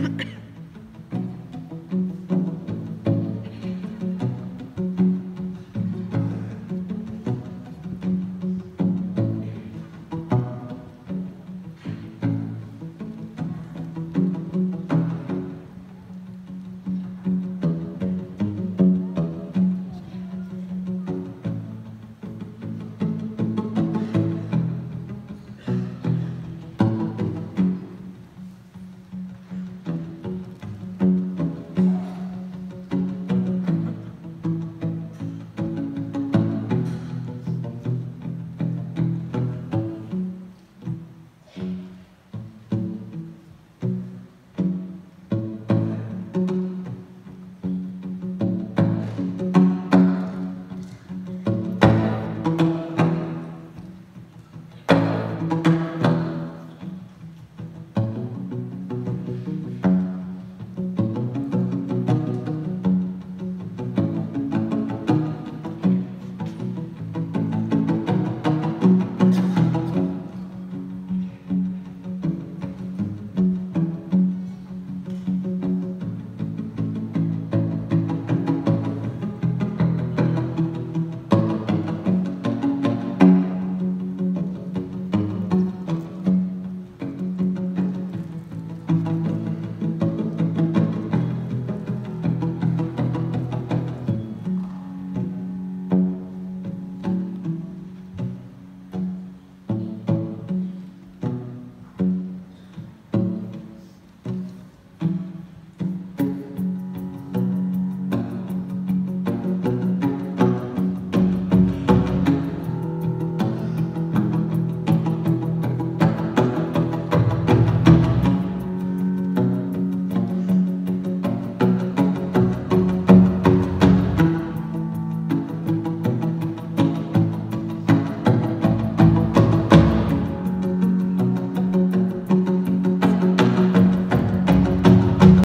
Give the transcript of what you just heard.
Yeah.